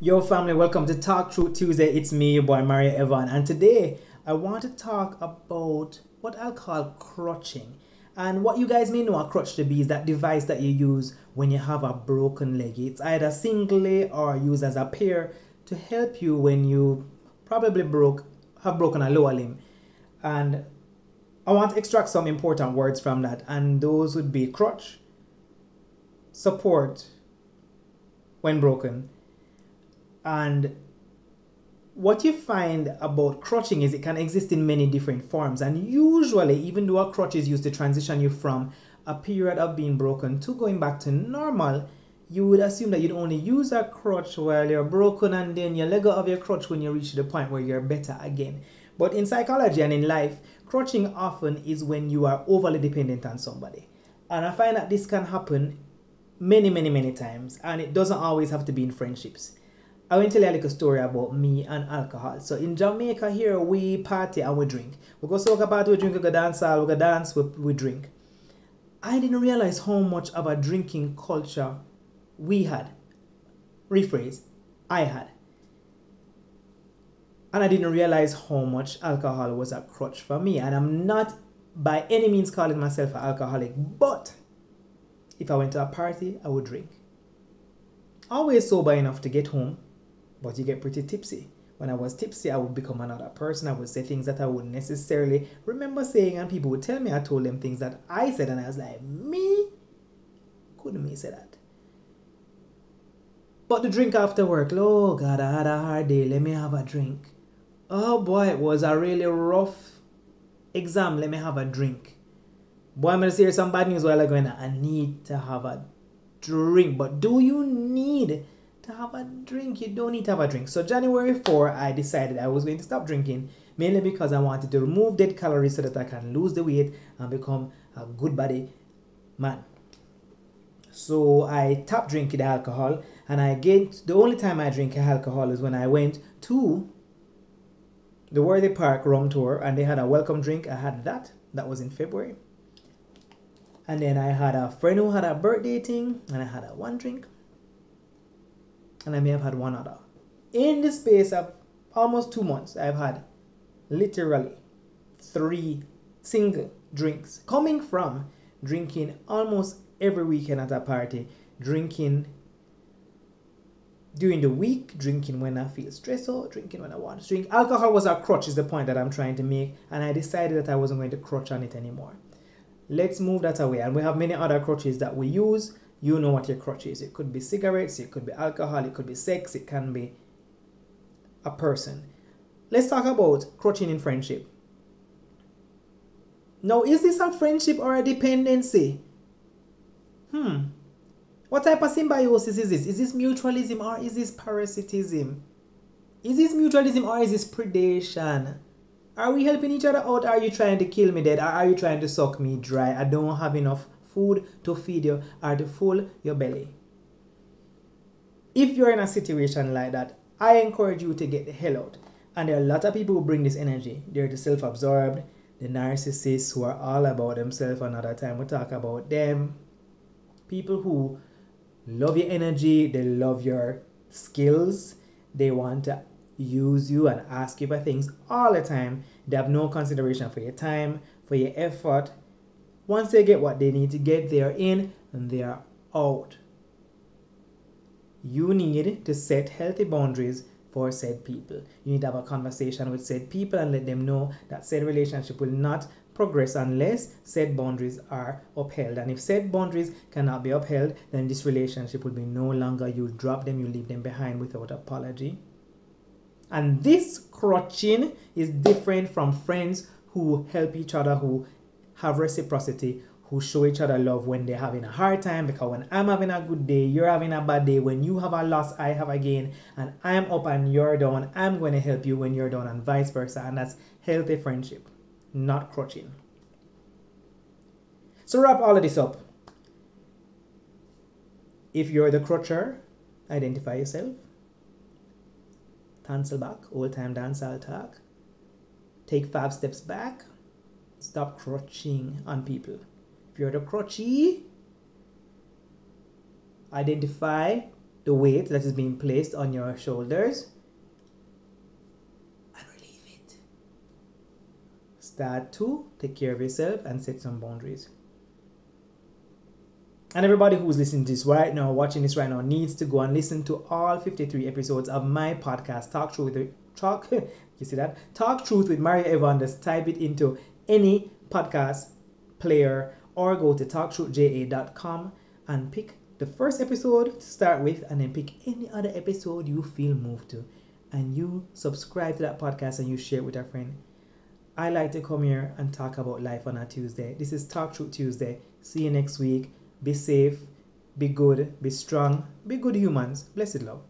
Yo, family, welcome to Talk Truth Tuesday. It's me, your boy Mario Evon, and today I want to talk about what I'll call crutching. And what you guys may know a crutch to be is that device that you use when you have a broken leg. It's either singly or used as a pair to help you when you probably broke have broken a lower limb. And I want to extract some important words from that, and those would be crutch, support when broken, and what you find about crutching is it can exist in many different forms. And usually, even though a crutch is used to transition you from a period of being broken to going back to normal, you would assume that you'd only use a crutch while you're broken and then you let go of your crutch when you reach the point where you're better again. But in psychology and in life, crutching often is when you are overly dependent on somebody. And I find that this can happen many, many, many times, and it doesn't always have to be in friendships. I want to tell you a little story about me and alcohol. So in Jamaica here, we party and we drink. We go soca party, we drink, we go dance, we go dance, we, we drink. I didn't realize how much of a drinking culture we had. Rephrase, I had. And I didn't realize how much alcohol was a crutch for me. And I'm not by any means calling myself an alcoholic, but if I went to a party, I would drink. Always sober enough to get home but you get pretty tipsy. When I was tipsy, I would become another person. I would say things that I wouldn't necessarily remember saying, and people would tell me I told them things that I said, and I was like, me? Couldn't me say that? But the drink after work, oh God, I had a hard day. Let me have a drink. Oh boy, it was a really rough exam. Let me have a drink. Boy, I'm gonna say some bad news while I'm going. I need to have a drink. But do you need to have a drink. You don't need to have a drink. So January 4, I decided I was going to stop drinking mainly because I wanted to remove dead calories so that I can lose the weight and become a good body man. So I stopped drinking alcohol and I get the only time I drink alcohol is when I went to the Worthy Park rum tour and they had a welcome drink. I had that. That was in February. And then I had a friend who had a birthday thing and I had a one drink and I may have had one other. In the space of almost two months, I've had literally three single drinks coming from drinking almost every weekend at a party, drinking during the week, drinking when I feel stressed or drinking when I want to drink. Alcohol was a crutch, is the point that I'm trying to make, and I decided that I wasn't going to crutch on it anymore. Let's move that away. And we have many other crutches that we use you know what your crutch is. It could be cigarettes, it could be alcohol, it could be sex, it can be a person. Let's talk about crutching in friendship. Now, is this a friendship or a dependency? Hmm. What type of symbiosis is this? Is this mutualism or is this parasitism? Is this mutualism or is this predation? Are we helping each other out? Are you trying to kill me dead? Or are you trying to suck me dry? I don't have enough food to feed you or to fill your belly. If you're in a situation like that, I encourage you to get the hell out. And there are a lot of people who bring this energy. They're the self absorbed, the narcissists who are all about themselves. Another time we talk about them. People who love your energy, they love your skills, they want to use you and ask you for things all the time. They have no consideration for your time, for your effort, once they get what they need to get, they are in and they are out. You need to set healthy boundaries for said people. You need to have a conversation with said people and let them know that said relationship will not progress unless said boundaries are upheld. And if said boundaries cannot be upheld, then this relationship will be no longer. You drop them, you leave them behind without apology. And this crutching is different from friends who help each other, who have reciprocity, who show each other love when they're having a hard time. Because when I'm having a good day, you're having a bad day. When you have a loss, I have a gain. And I'm up and you're down. I'm going to help you when you're down, and vice versa. And that's healthy friendship, not crutching. So, wrap all of this up. If you're the crutcher, identify yourself. Cancel back, old time dancehall talk. Take five steps back Stop crutching on people. If you're the crutchy, identify the weight that is being placed on your shoulders and relieve it. Start to take care of yourself and set some boundaries. And everybody who's listening to this right now, watching this right now, needs to go and listen to all 53 episodes of my podcast, Talk Truth with Talk. you see that? Talk Truth with Mario Evon. Just type it into any podcast player or go to talktruthja.com and pick the first episode to start with and then pick any other episode you feel moved to and you subscribe to that podcast and you share it with a friend. I like to come here and talk about life on a Tuesday. This is Talk Truth Tuesday. See you next week. Be safe, be good, be strong, be good humans. Blessed love.